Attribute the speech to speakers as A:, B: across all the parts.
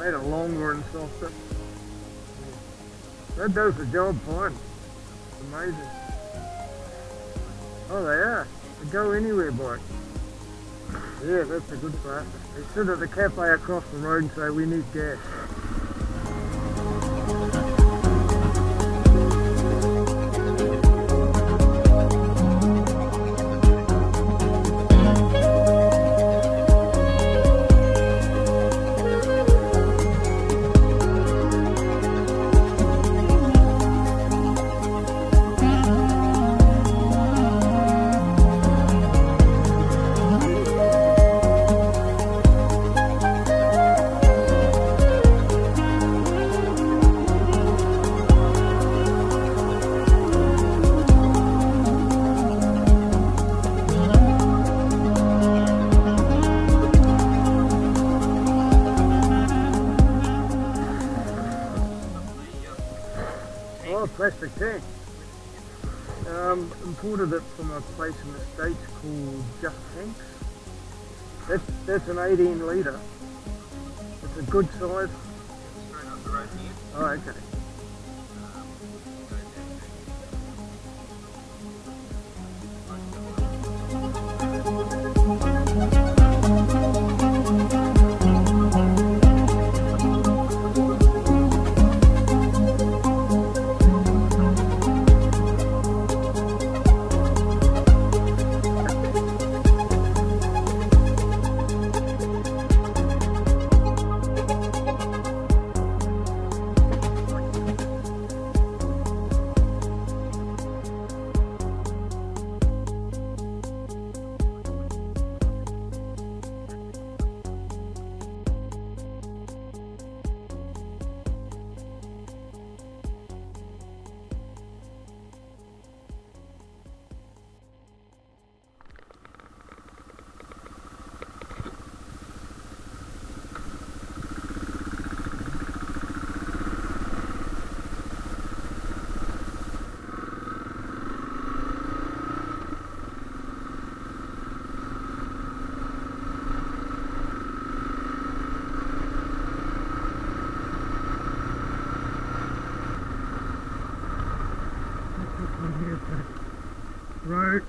A: Made it longer and softer. That does the job fine. It's amazing. Oh, they are. They go anywhere, boy. Yeah, that's a good part. They sit at the cafe across the road and say, we need gas. Place in the States called Just Tanks. That's, that's an 18 litre. It's a good size. Straight up the road here. Oh, okay.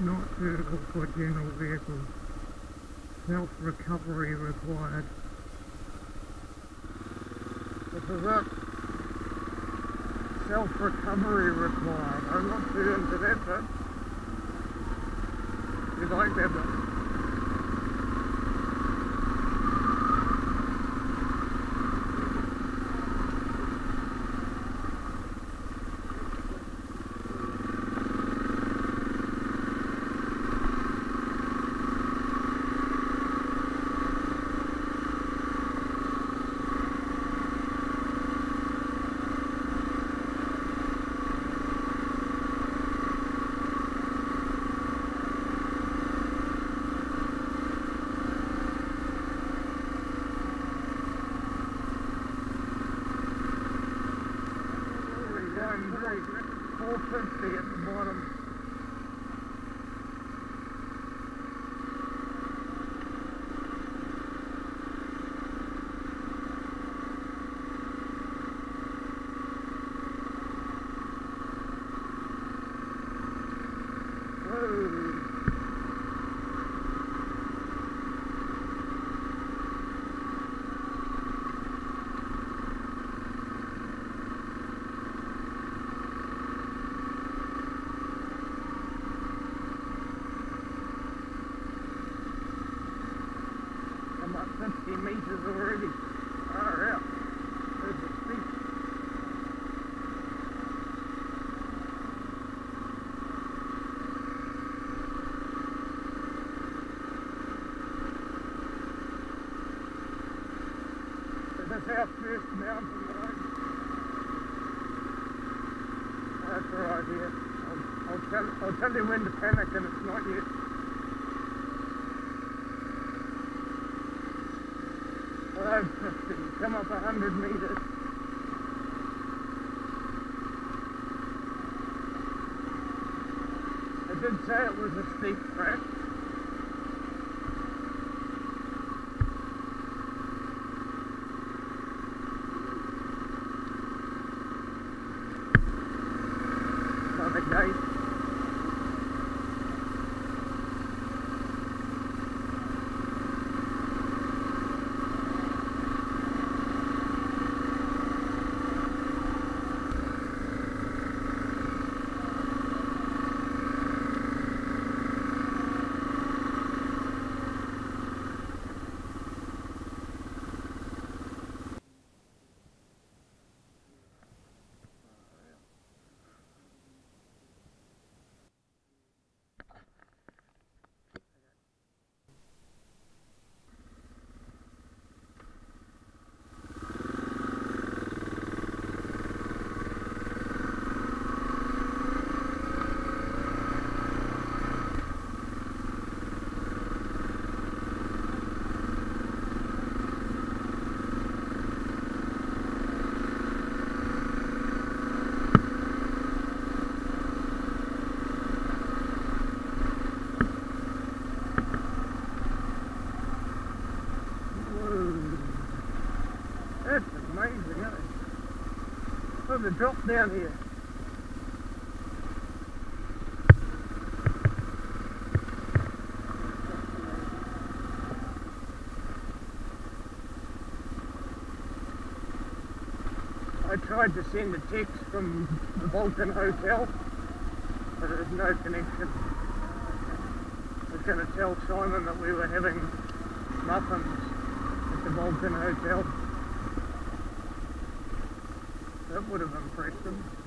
A: Not suitable for general vehicles. Self-recovery required. This is it. Self-recovery required. I'm not too into that bit. You like that bit? Going very 450 at the bottom. Whoa. I'm about 50 meters already. Far out. There's the steep. That's our first mountain road. That's right here. I'll, tell, I'll tell you when to panic and it's not yet. Five fifty. Come up a hundred meters. I did say it was a steep track.
B: them drop down here. I tried to send a text from the Bolton Hotel, but there's no connection. I was going to tell Simon that we were having muffins at the Bolton Hotel. That would have impressed him.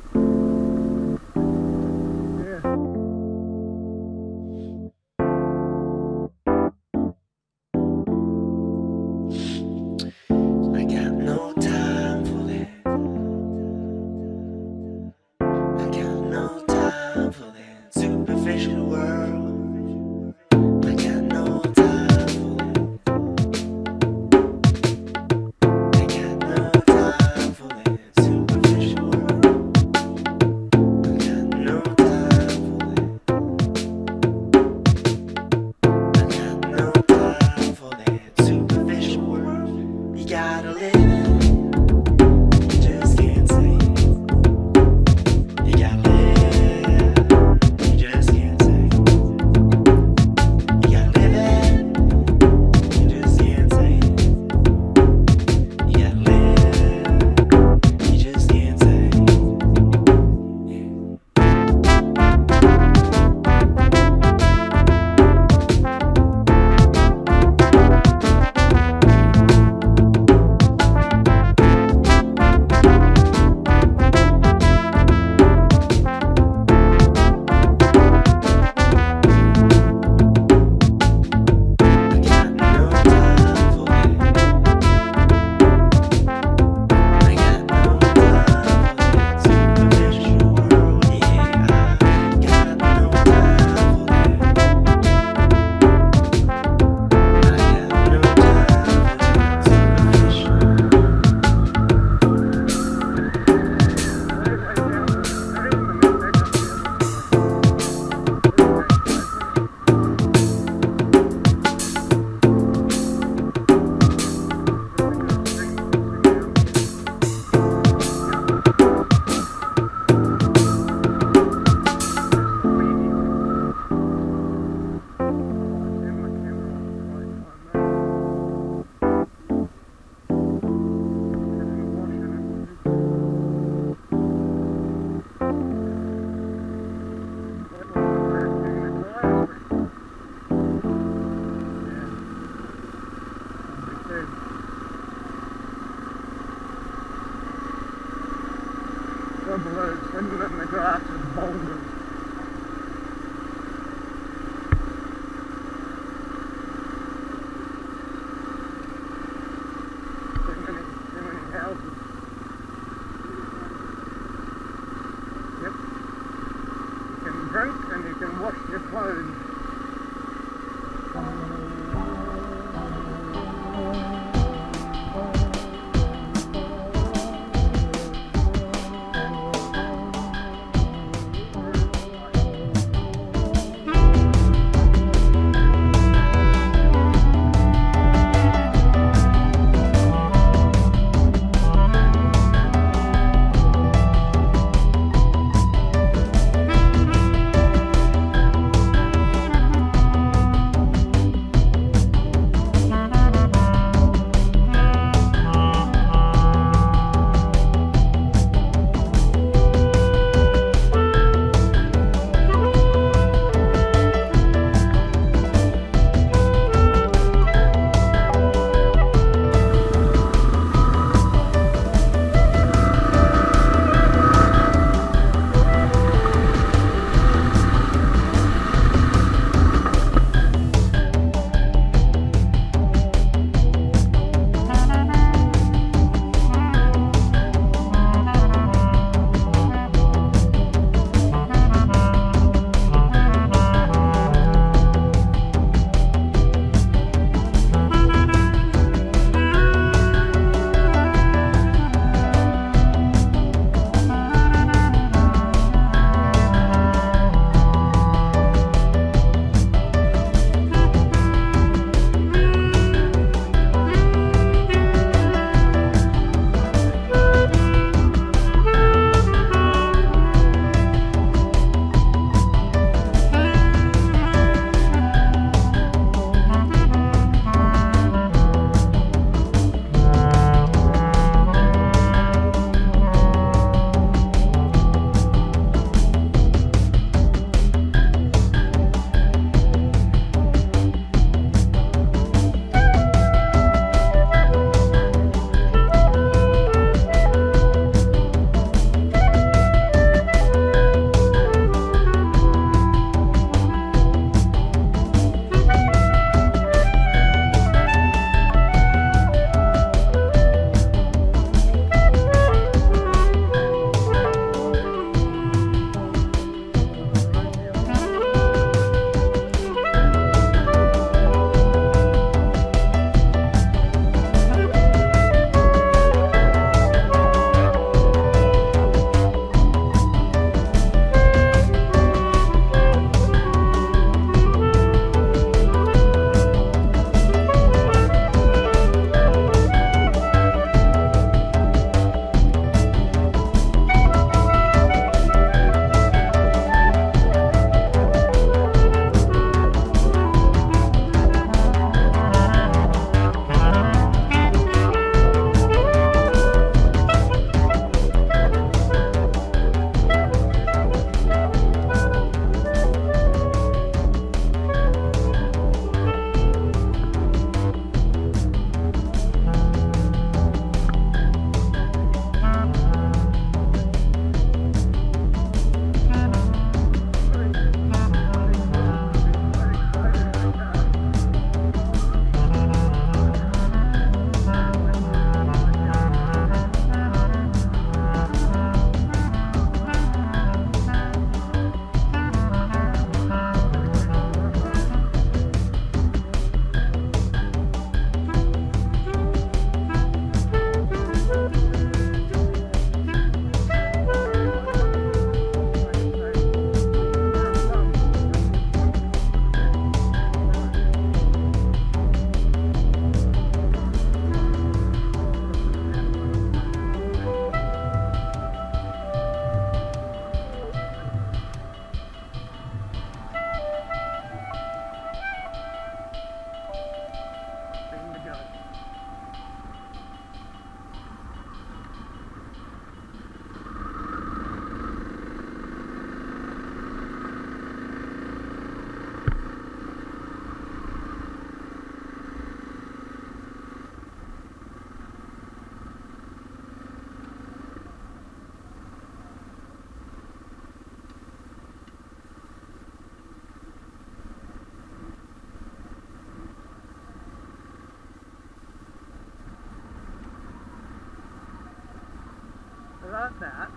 A: Like that.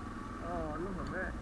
A: Oh, look at. That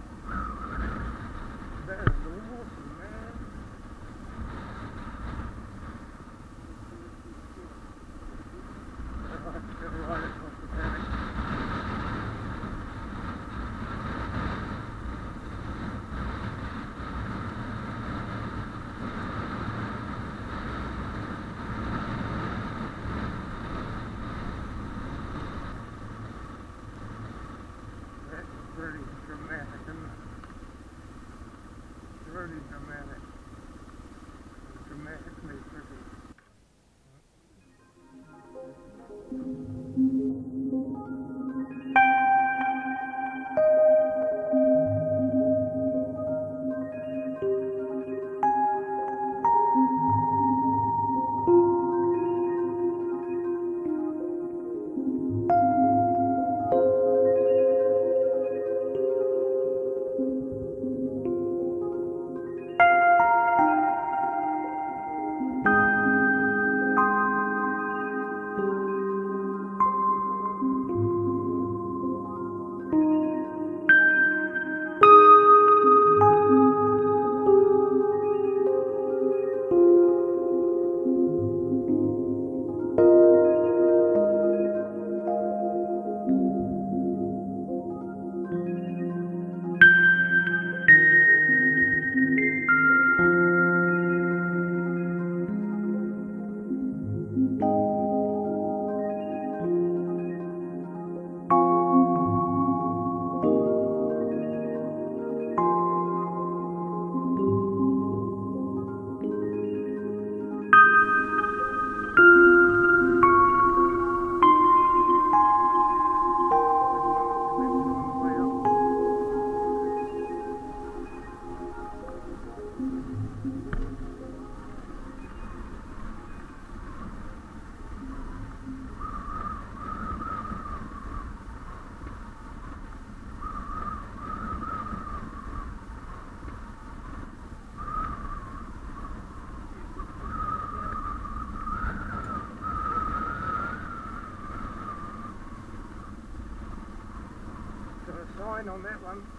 A: on that one.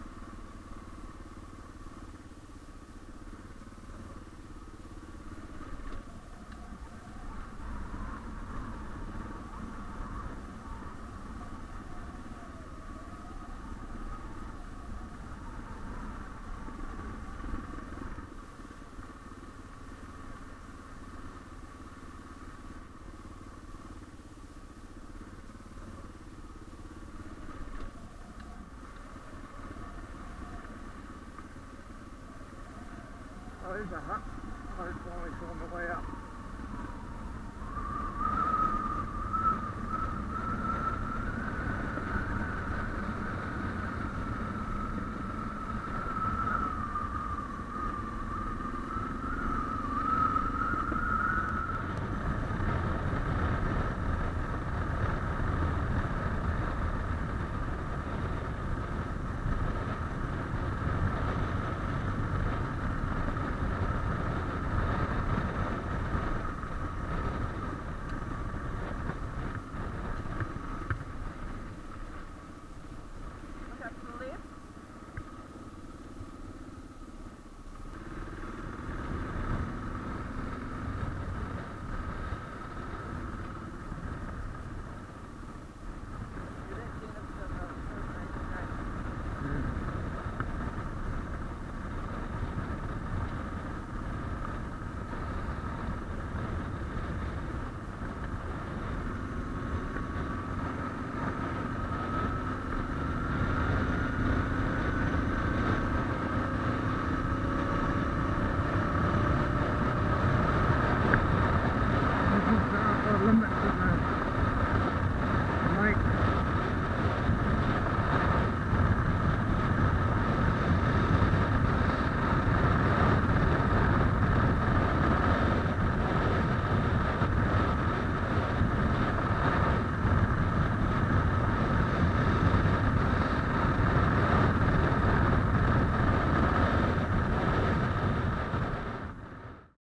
A: Oh, there's a hut. Hopefully it's on the way up.